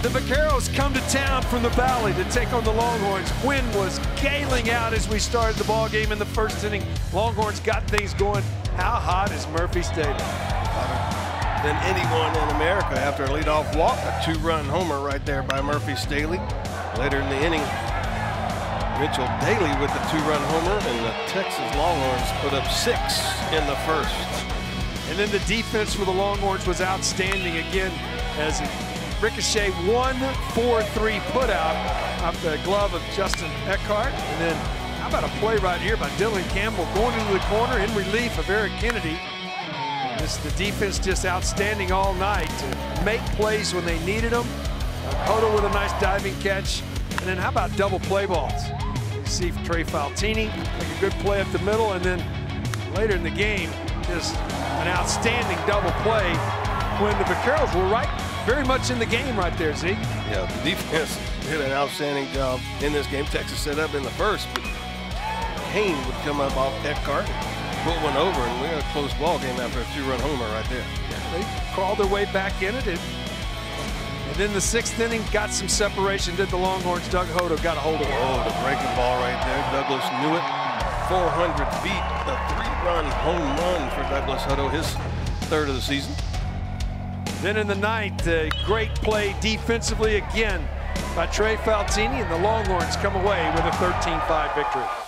The Vaqueros come to town from the Valley to take on the Longhorns. Wind was galing out as we started the ball game in the first inning. Longhorns got things going. How hot is Murphy Stehly? Than anyone in America after a leadoff walk, a two-run homer right there by Murphy Stehly. Later in the inning, Mitchell Daly with the two-run homer, and the Texas Longhorns put up six in the first. And then the defense for the Longhorns was outstanding again as Ricochet 1-4-3 put out off the glove of Justin Eckhart. And then how about a play right here by Dylan Campbell going into the corner in relief of Eric Kennedy. This the defense just outstanding all night to make plays when they needed them. Cotto with a nice diving catch. And then how about double play balls? You see Trey Faltine make a good play up the middle and then later in the game just an outstanding double play when the Vaqueros were right very much in the game right there, Zeke. Yeah, the defense did an outstanding job in this game. Texas set up in the first, but Hain would come up off Eckhart, put one over, and we had a close ball game after a two-run homer right there. Yeah, they crawled their way back in it. And, and then the sixth inning got some separation. Did the Longhorns? Doug Hodo got a hold of it. Oh, the breaking ball right there. Douglas knew it. 400 feet, a three-run home run for Douglas Hodo, his third of the season. Then in the ninth, a great play defensively again by Trey Faltine, and the Longhorns come away with a 13-5 victory.